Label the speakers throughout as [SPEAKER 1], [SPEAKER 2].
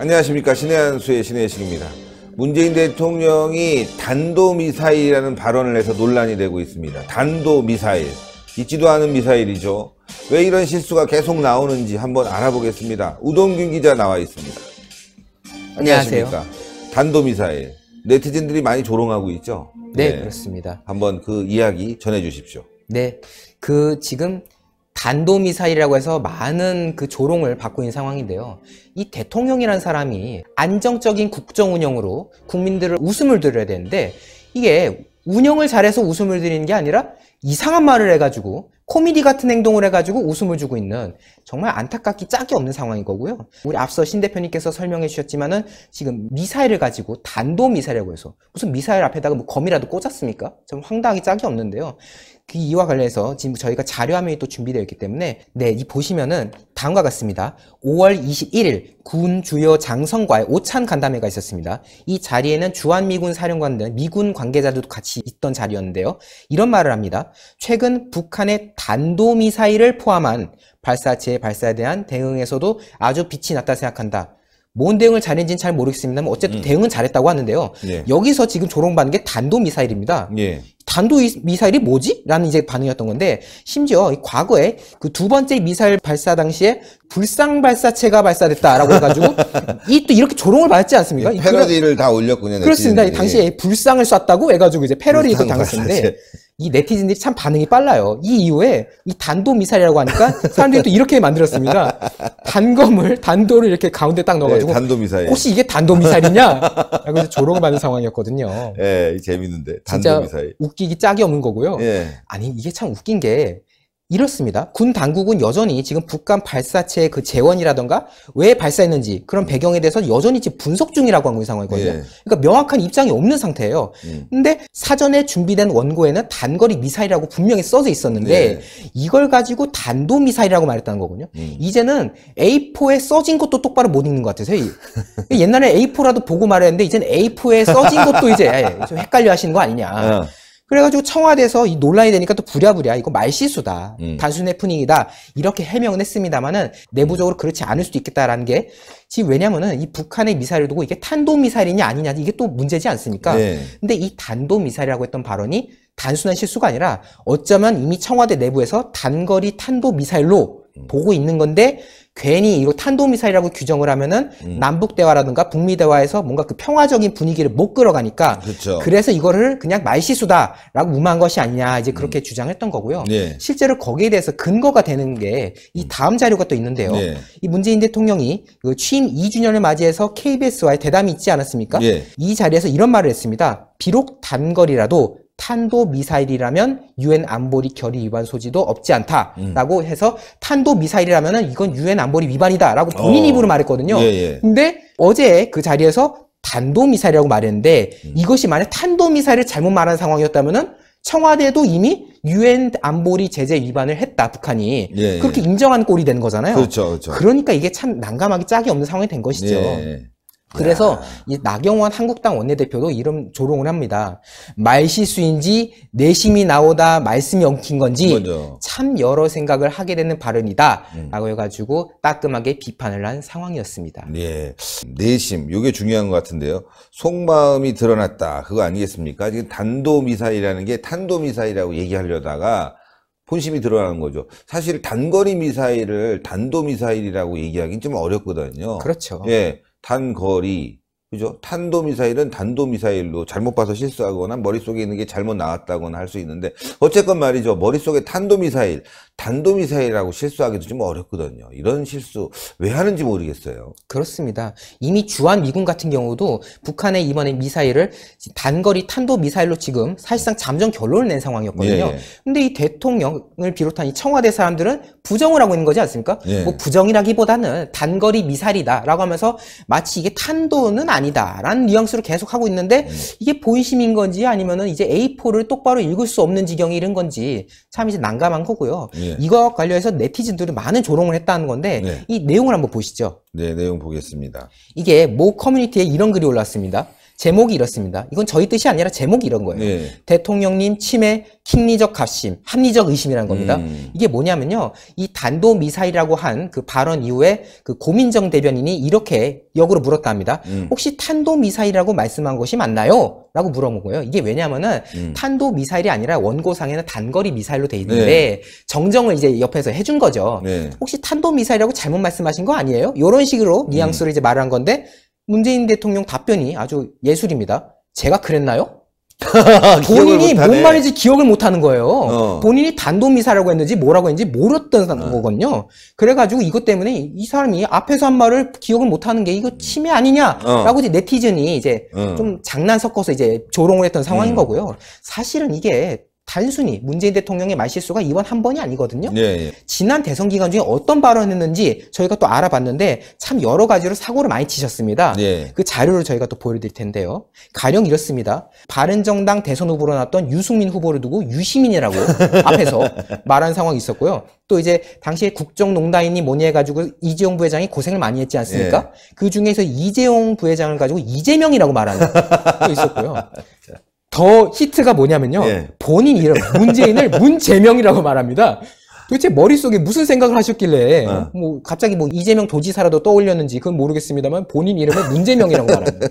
[SPEAKER 1] 안녕하십니까 신의 한수의 신의 식입니다. 문재인 대통령이 단도미사일이라는 발언을 해서 논란이 되고 있습니다. 단도미사일. 있지도 않은 미사일이죠. 왜 이런 실수가 계속 나오는지 한번 알아보겠습니다. 우동균 기자 나와 있습니다. 안녕하십니까. 단도미사일. 네티즌들이 많이 조롱하고 있죠?
[SPEAKER 2] 네, 그렇습니다.
[SPEAKER 1] 한번 그 이야기 전해 주십시오.
[SPEAKER 2] 네. 그 지금 단도미사일이라고 해서 많은 그 조롱을 받고 있는 상황인데요. 이 대통령이라는 사람이 안정적인 국정 운영으로 국민들을 웃음을 드려야 되는데 이게 운영을 잘해서 웃음을 드리는 게 아니라 이상한 말을 해가지고 코미디 같은 행동을 해가지고 웃음을 주고 있는 정말 안타깝기 짝이 없는 상황인 거고요. 우리 앞서 신 대표님께서 설명해 주셨지만은 지금 미사일을 가지고 단도 미사일이라고 해서 무슨 미사일 앞에다가 뭐 검이라도 꽂았습니까? 좀 황당하기 짝이 없는데요. 그 이와 관련해서 지금 저희가 자료 화면이 또 준비되어 있기 때문에 네, 이 보시면은 다음과 같습니다. 5월 21일 군 주요 장성과의 오찬 간담회가 있었습니다. 이 자리에는 주한미군 사령관 등 미군 관계자들도 같이 있던 자리였는데요. 이런 말을 합니다. 최근 북한의 단도미사일을 포함한 발사체의 발사에 대한 대응에서도 아주 빛이 났다 생각한다. 뭔 대응을 잘했는지는 잘 모르겠습니다만 어쨌든 음. 대응은 잘했다고 하는데요. 예. 여기서 지금 조롱받는 게 단도 미사일입니다. 예. 단도 미사일이 뭐지? 라는 이제 반응이었던 건데 심지어 과거에 그 두 번째 미사일 발사 당시에 불상 발사체가 발사됐다라고 해가지고 이 또 이렇게 조롱을 받았지 않습니까?
[SPEAKER 1] 예, 패러디를 다 올렸군요.
[SPEAKER 2] 그렇습니다. 당시에 불상을 쐈다고 해가지고 이제 패러디도 당했었는데 이 네티즌들이 참 반응이 빨라요. 이 이후에 이 단도 미사일이라고 하니까 사람들이 또 이렇게 만들었습니다. 단검을 단도를 이렇게 가운데 딱 넣어가지고 네,
[SPEAKER 1] 단도 미사일.
[SPEAKER 2] 혹시 이게 단도 미사일이냐? 라고 조롱을 받는 상황이었거든요.
[SPEAKER 1] 예, 네, 재밌는데 단도 미사일.
[SPEAKER 2] 웃기기 짝이 없는 거고요. 네. 아니 이게 참 웃긴 게 이렇습니다. 군 당국은 여전히 지금 북한 발사체의 그 재원이라던가 왜 발사했는지 그런 배경에 대해서 여전히 지금 분석 중이라고 하는 상황이거든요. 예. 그러니까 명확한 입장이 없는 상태예요. 음. 근데 사전에 준비된 원고에는 단거리 미사일이라고 분명히 써져 있었는데 예. 이걸 가지고 단도 미사일이라고 말했다는 거군요. 음. 이제는 A4에 써진 것도 똑바로 못 읽는 것 같아서요. 옛날에 A4라도 보고 말했는데 이제는 A4에 써진 것도 이제 좀 헷갈려 하시는 거 아니냐. 어. 그래가지고 청와대에서 이 논란이 되니까 또 부랴부랴 이거 말실수다. 음. 단순 해프닝이다. 이렇게 해명은 했습니다만은 내부적으로 그렇지 않을 수도 있겠다라는 게 지금 왜냐면은 이 북한의 미사일을 두고 이게 탄도 미사일이냐 아니냐 이게 또 문제지 않습니까? 네. 근데 이 단도 미사일이라고 했던 발언이 단순한 실수가 아니라 어쩌면 이미 청와대 내부에서 단거리 탄도 미사일로 음. 보고 있는 건데 괜히 이거 탄도미사일이라고 규정을 하면은 음. 남북 대화라든가 북미 대화에서 뭔가 그 평화적인 분위기를 못 끌어가니까 그렇죠. 그래서 이거를 그냥 말실수다라고 무마한 것이 아니냐 이제 그렇게 음. 주장했던 거고요. 네. 실제로 거기에 대해서 근거가 되는 게 이 다음 자료가 또 있는데요. 네. 이 문재인 대통령이 그 취임 2주년을 맞이해서 KBS와의 대담이 있지 않았습니까? 네. 이 자리에서 이런 말을 했습니다. 비록 단거리라도 탄도 미사일이라면 유엔 안보리 결의 위반 소지도 없지 않다라고 음. 해서 탄도 미사일이라면은 이건 유엔 안보리 위반이다라고 본인 어. 입으로 말했거든요. 예, 예. 근데 어제 그 자리에서 단도 미사일이라고 말했는데 음. 이것이 만약 탄도 미사일을 잘못 말한 상황이었다면은 청와대도 이미 유엔 안보리 제재 위반을 했다 북한이 예, 예. 그렇게 인정한 꼴이 되는 거잖아요.
[SPEAKER 1] 그렇죠, 그렇죠.
[SPEAKER 2] 그러니까 이게 참 난감하기 짝이 없는 상황이 된 것이죠. 예. 그래서 야. 이 나경원 한국당 원내대표도 이런 조롱을 합니다. 말실수인지 내심이 나오다 말씀이 엉킨 건지 맞아. 참 여러 생각을 하게 되는 발언이다 음. 라고 해가지고 따끔하게 비판을 한 상황이었습니다.
[SPEAKER 1] 예, 내심 이게 중요한 것 같은데요. 속마음이 드러났다 그거 아니겠습니까? 지금 단도 미사일이라는 게 탄도 미사일이라고 얘기하려다가 본심이 드러나는 거죠. 사실 단거리 미사일을 단도 미사일이라고 얘기하기는 좀 어렵거든요.
[SPEAKER 2] 그렇죠.
[SPEAKER 1] 예. 단거리 그죠? 탄도미사일은 단도미사일로 잘못 봐서 실수하거나 머릿속에 있는 게 잘못 나왔다거나 할 수 있는데 어쨌건 말이죠. 머릿속에 탄도미사일, 단도미사일이라고 실수하기도 좀 어렵거든요. 이런 실수 왜 하는지 모르겠어요.
[SPEAKER 2] 그렇습니다. 이미 주한 미군 같은 경우도 북한의 이번에 미사일을 단거리 탄도미사일로 지금 사실상 잠정 결론을 낸 상황이었거든요. 예, 예. 근데 이 대통령을 비롯한 이 청와대 사람들은 부정을 하고 있는 거지 않습니까? 예. 뭐 부정이라기보다는 단거리 미사일이다라고 하면서 마치 이게 탄도는 아니 아니다라는 뉘앙스로 계속 하고 있는데 음. 이게 본심인 건지 아니면은 이제 A4를 똑바로 읽을 수 없는 지경이 이런 건지 참 이제 난감한 거고요. 예. 이거 관련해서 네티즌들이 많은 조롱을 했다는 건데 네. 이 내용을 한번 보시죠.
[SPEAKER 1] 네, 내용 보겠습니다.
[SPEAKER 2] 이게 모 커뮤니티에 이런 글이 올랐습니다. 제목이 이렇습니다. 이건 저희 뜻이 아니라 제목이 이런 거예요. 네. 대통령님 침해 킹리적 갑심, 합리적 의심이라는 겁니다. 음. 이게 뭐냐면요. 이 단도 미사일이라고 한 그 발언 이후에 그 고민정 대변인이 이렇게 역으로 물었다 합니다. 음. 혹시 탄도 미사일이라고 말씀한 것이 맞나요? 라고 물어본 거예요. 이게 왜냐면은 음. 탄도 미사일이 아니라 원고상에는 단거리 미사일로 돼 있는데 네. 정정을 이제 옆에서 해준 거죠. 네. 혹시 탄도 미사일이라고 잘못 말씀하신 거 아니에요? 이런 식으로 뉘앙스를 이제 말을 한 건데 문재인 대통령 답변이 아주 예술입니다. 제가 그랬나요? 본인이 뭔 말인지 기억을 못 하는 거예요. 어. 본인이 단도미사라고 했는지 뭐라고 했는지 모르던 어. 거거든요. 그래가지고 이것 때문에 이 사람이 앞에서 한 말을 기억을 못 하는 게 이거 침해 아니냐라고 어. 이제 네티즌이 이제 어. 좀 장난 섞어서 이제 조롱을 했던 상황인 음. 거고요. 사실은 이게 단순히 문재인 대통령의 말실수가 이번 한 번이 아니거든요. 예, 예. 지난 대선 기간 중에 어떤 발언을 했는지 저희가 또 알아봤는데 참 여러 가지로 사고를 많이 치셨습니다. 예. 그 자료를 저희가 또 보여드릴 텐데요. 가령 이렇습니다. 바른정당 대선 후보로 나왔던 유승민 후보를 두고 유시민이라고 앞에서 말한 상황이 있었고요. 또 이제 당시에 국정농단이니 뭐니 해가지고 이재용 부회장이 고생을 많이 했지 않습니까? 예. 그 중에서 이재용 부회장을 가지고 이재명이라고 말하는 게 있었고요. 더 히트가 뭐냐면요. 예. 본인 이름 문재인을 문재명이라고 말합니다. 도대체 머릿속에 무슨 생각을 하셨길래 어. 뭐 갑자기 뭐 이재명 도지사라도 떠올렸는지 그건 모르겠습니다만 본인 이름을 문재명이라고 말합니다.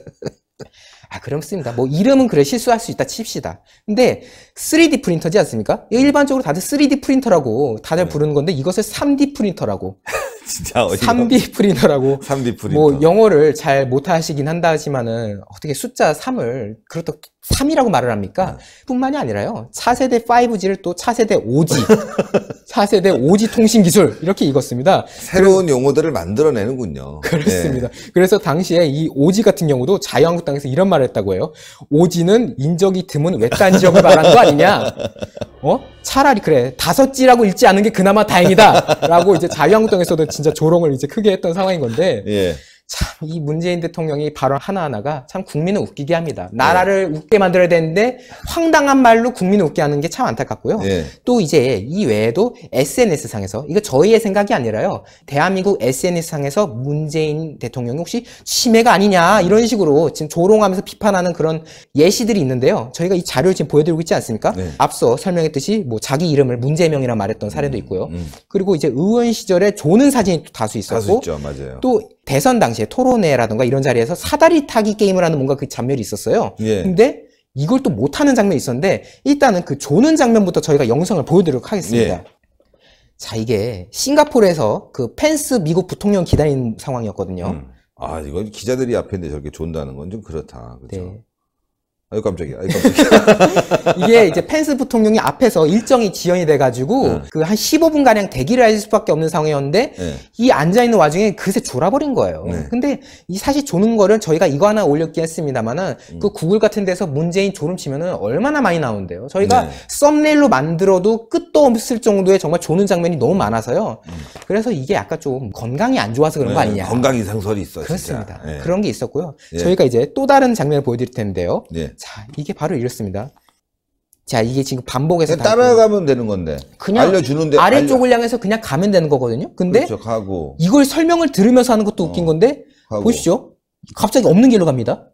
[SPEAKER 2] 아, 그렇습니다. 뭐 이름은 그래 실수할 수 있다 칩시다. 근데 3D 프린터지 않습니까? 일반적으로 다들 3D 프린터라고 다들 네. 부르는 건데 이것을 3D 프린터라고
[SPEAKER 1] 진짜 어이가
[SPEAKER 2] 3D 프린터라고
[SPEAKER 1] 3D 프린터.
[SPEAKER 2] 뭐 영어를 잘 못하시긴 한다지만은 어떻게 숫자 3을 그렇다 3이라고 말을 합니까? 네. 뿐만이 아니라요. 차세대 5G를 또 차세대 5G, 차세대 5G 통신 기술 이렇게 읽었습니다.
[SPEAKER 1] 새로운 그래서, 용어들을 만들어내는군요.
[SPEAKER 2] 그렇습니다. 네. 그래서 당시에 이 5G 같은 경우도 자유한국당에서 이런 말을 했다고 해요. 5G는 인적이 드문 외딴 지역을 말하는 거 아니냐? 어? 차라리 그래 다섯 G라고 읽지 않은 게 그나마 다행이다라고 이제 자유한국당에서도 진짜 조롱을 이제 크게 했던 상황인 건데. 예. 참, 이 문재인 대통령이 발언 하나하나가 참 국민을 웃기게 합니다. 나라를 네. 웃게 만들어야 되는데 황당한 말로 국민을 웃게 하는 게 참 안타깝고요. 네. 또 이제 이 외에도 SNS상에서, 이거 저희의 생각이 아니라요. 대한민국 SNS상에서 문재인 대통령이 혹시 치매가 아니냐, 이런 식으로 지금 조롱하면서 비판하는 그런 예시들이 있는데요. 저희가 이 자료를 지금 보여드리고 있지 않습니까? 네. 앞서 설명했듯이 뭐 자기 이름을 문재명이라 말했던 사례도 음, 있고요. 음. 그리고 이제 의원 시절에 조는 사진이 또 다수 있었고. 다수
[SPEAKER 1] 있죠, 맞아요.
[SPEAKER 2] 또 대선 당시에 토론회라든가 이런 자리에서 사다리 타기 게임을 하는 뭔가 그 장면이 있었어요. 예. 근데 이걸 또 못하는 장면이 있었는데 일단은 그 조는 장면부터 저희가 영상을 보여드리도록 하겠습니다. 예. 자 이게 싱가포르에서 그 펜스 미국 부통령 기다리는 상황이었거든요. 음.
[SPEAKER 1] 아 이건 기자들이 앞에인데 저렇게 존다는 건 좀 그렇다. 그렇죠? 네. 아유 깜짝이야. 아유 깜짝이야.
[SPEAKER 2] 이게 이제 펜스 부통령이 앞에서 일정이 지연이 돼가지고 네. 그한 15분 가량 대기를 할 수밖에 없는 상황이었는데 네. 이 앉아 있는 와중에 그새 졸아버린 거예요. 네. 근데 이 사실 조는 거를 저희가 이거 하나 올렸긴 했습니다만은 음. 그 구글 같은 데서 문재인 졸음 치면은 얼마나 많이 나오는데요. 저희가 네. 썸네일로 만들어도 끝도 없을 정도의 정말 조는 장면이 너무 많아서요. 음. 그래서 이게 약간 좀 건강이 안 좋아서 그런 거 네. 아니냐.
[SPEAKER 1] 건강 이상설이 있어.
[SPEAKER 2] 그렇습니다. 네. 그런 게 있었고요. 저희가 이제 또 다른 장면을 보여드릴 텐데요. 자, 이게 바로 이렇습니다. 자, 이게 지금 반복해서
[SPEAKER 1] 따라가면 되는 건데. 그냥 알려주는데
[SPEAKER 2] 아래쪽을 알려... 향해서 그냥 가면 되는 거거든요. 근데
[SPEAKER 1] 그렇죠, 가고.
[SPEAKER 2] 이걸 설명을 들으면서 하는 것도 어, 웃긴 건데 가고. 보시죠. 갑자기 없는 길로 갑니다.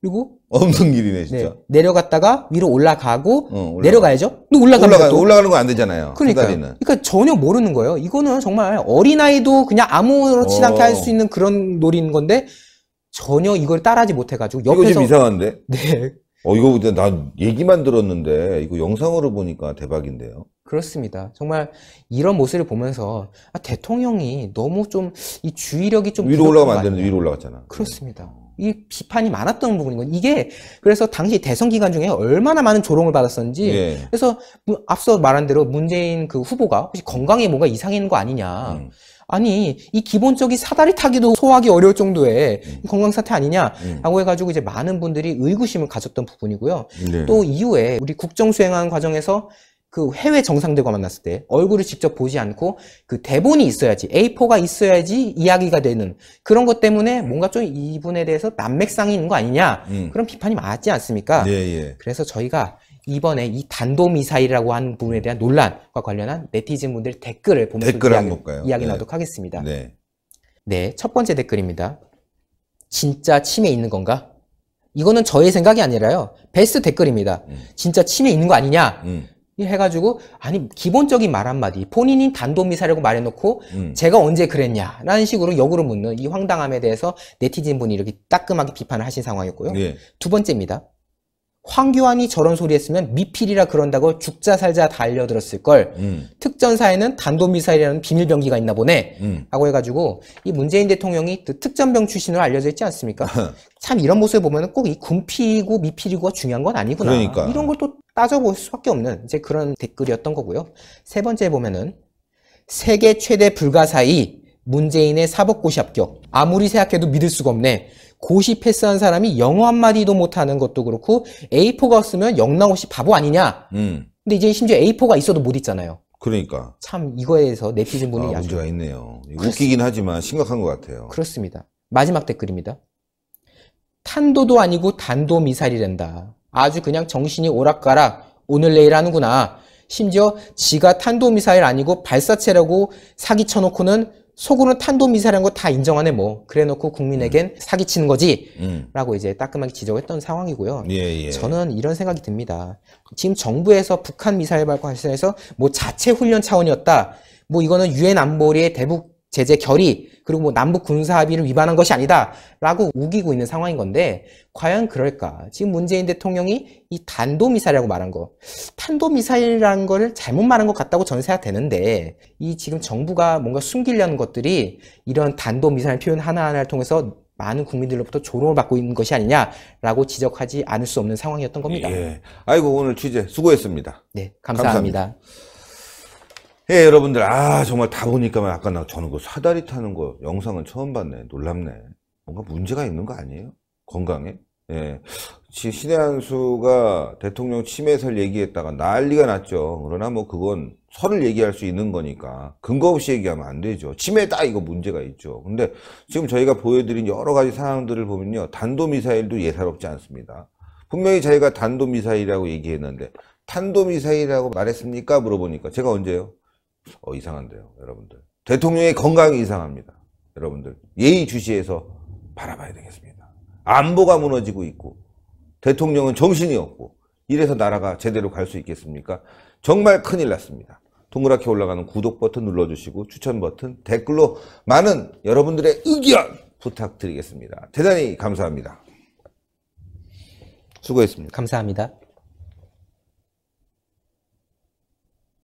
[SPEAKER 2] 그리고
[SPEAKER 1] 없는 길이네 진짜. 네,
[SPEAKER 2] 내려갔다가 위로 올라가고 어, 내려가야죠. 또 올라가면
[SPEAKER 1] 올라가, 또. 올라가는 거 안 되잖아요.
[SPEAKER 2] 그러니까 그러니까 전혀 모르는 거예요. 이거는 정말 어린 아이도 그냥 아무렇지 않게 할 수 있는 그런 놀이인 건데 전혀 이걸 따라하지 못해가지고
[SPEAKER 1] 옆에서 이거 좀 이상한데?
[SPEAKER 2] 네.
[SPEAKER 1] 어 이거 난 얘기만 들었는데 이거 영상으로 보니까 대박인데요.
[SPEAKER 2] 그렇습니다. 정말 이런 모습을 보면서 아, 대통령이 너무 좀 이 주의력이 좀
[SPEAKER 1] 위로 올라가면 안 되는데 위로 올라갔잖아.
[SPEAKER 2] 그렇습니다. 이 비판이 많았던 부분인 건 이게 그래서 당시 대선 기간 중에 얼마나 많은 조롱을 받았었는지 예. 그래서 앞서 말한 대로 문재인 그 후보가 혹시 건강에 뭔가 있는 거 아니냐 음. 아니 이 기본적인 사다리 타기도 소화하기 어려울 정도의 음. 건강 사태 아니냐라고 음. 해가지고 이제 많은 분들이 의구심을 가졌던 부분이고요. 네. 또 이후에 우리 국정 수행하는 과정에서 그 해외 정상들과 만났을 때 얼굴을 직접 보지 않고 그 대본이 있어야지 A4가 있어야지 이야기가 되는 그런 것 때문에 뭔가 좀 이분에 대해서 난맥상이 있는 거 아니냐 음. 그런 비판이 많았지 않습니까? 네, 예. 그래서 저희가 이번에 이 단도미사일이라고 하는 부분에 대한 논란과 관련한 네티즌 분들 댓글을 보면서 댓글 이야기, 이야기 네. 나도록 하겠습니다. 네. 네, 첫 번째 댓글입니다. 진짜 치매 있는 건가? 이거는 저의 생각이 아니라요. 베스트 댓글입니다.
[SPEAKER 1] 음.
[SPEAKER 2] 진짜 침해 있는 거 아니냐?
[SPEAKER 1] 음,
[SPEAKER 2] 이 해가지고 아니 기본적인 말 한마디 본인이 단도미사라고 말해놓고
[SPEAKER 1] 음.
[SPEAKER 2] 제가 언제 그랬냐 라는 식으로 역으로 묻는 이 황당함에 대해서 네티즌 분이 이렇게 따끔하게 비판을 하신 상황이었고요.
[SPEAKER 1] 예.
[SPEAKER 2] 두 번째입니다. 황교안이 저런 소리 했으면 미필이라 그런다고 죽자 살자 다 알려들었을 걸
[SPEAKER 1] 음,
[SPEAKER 2] 특전사에는 단도미사일이라는 비밀병기가 있나 보네
[SPEAKER 1] 음.
[SPEAKER 2] 라고 해가지고 이 문재인 대통령이 그 특전병 출신으로 알려져 있지 않습니까? 참 이런 모습을 보면 꼭 이 군필이고 미필이고가 중요한 건 아니구나
[SPEAKER 1] 그러니까.
[SPEAKER 2] 이런 걸 또 따져볼 수밖에 없는 이제 그런 댓글이었던 거고요. 세 번째 보면은 세계 최대 불가사의 문재인의 사법고시 합격 아무리 생각해도 믿을 수가 없네. 고시 패스한 사람이 영어 한마디도 못하는 것도 그렇고 A4가 없으면 영락 없이 바보 아니냐.
[SPEAKER 1] 음.
[SPEAKER 2] 근데 이제 심지어 A4가 있어도 못 있잖아요.
[SPEAKER 1] 그러니까.
[SPEAKER 2] 참 이거에 대해서 네티즌 분이
[SPEAKER 1] 아, 문제가 있네요. 웃기긴 하지만 심각한 것 같아요.
[SPEAKER 2] 그렇습니다. 마지막 댓글입니다. 탄도도 아니고 단도 미사일이란다. 아주 그냥 정신이 오락가락 오늘 내일 하는구나. 심지어 지가 탄도 미사일 아니고 발사체라고 사기 쳐놓고는 속으로는 탄도 미사일인 거다 인정하네 뭐. 그래놓고 국민에겐 사기치는 거지.
[SPEAKER 1] 음.
[SPEAKER 2] 라고 이제 따끔하게 지적했던 상황이고요.
[SPEAKER 1] 예, 예.
[SPEAKER 2] 저는 이런 생각이 듭니다. 지금 정부에서 북한 미사일 발사해서 뭐 자체 훈련 차원이었다. 뭐 이거는 유엔 안보리의 대북 제재 결의 그리고 뭐 남북 군사 합의를 위반한 것이 아니다라고 우기고 있는 상황인 건데 과연 그럴까? 지금 문재인 대통령이 이 단도 미사일이라고 말한 거, 탄도 미사일이라는 거를 잘못 말한 것 같다고 저는 생각되는데 이 지금 정부가 뭔가 숨기려는 것들이 이런 단도 미사일 표현 하나하나를 통해서 많은 국민들로부터 조롱을 받고 있는 것이 아니냐라고 지적하지 않을 수 없는 상황이었던 겁니다.
[SPEAKER 1] 예. 아이고, 오늘 취재 수고했습니다.
[SPEAKER 2] 네, 감사합니다.
[SPEAKER 1] 예, 여러분들, 아, 정말 다 보니까 아까 나 저는 그 사다리 타는 거 영상은 처음 봤네. 놀랍네. 뭔가 문제가 있는 거 아니에요? 건강에? 예. 지- 신의 한수가 대통령 침해설 얘기했다가 난리가 났죠. 그러나 뭐 그건 설을 얘기할 수 있는 거니까 근거 없이 얘기하면 안 되죠. 침해다 이거 문제가 있죠. 근데 지금 저희가 보여드린 여러 가지 상황들을 보면요. 단도미사일도 예사롭지 않습니다. 분명히 자기가 단도미사일이라고 얘기했는데 탄도미사일이라고 말했습니까? 물어보니까 제가 언제요? 어, 이상한데요, 여러분들. 대통령의 건강이 이상합니다. 여러분들. 예의 주시해서 바라봐야 되겠습니다. 안보가 무너지고 있고, 대통령은 정신이 없고, 이래서 나라가 제대로 갈 수 있겠습니까? 정말 큰일 났습니다. 동그랗게 올라가는 구독 버튼 눌러주시고, 추천 버튼, 댓글로 많은 여러분들의 의견 부탁드리겠습니다. 대단히 감사합니다. 수고했습니다.
[SPEAKER 2] 감사합니다.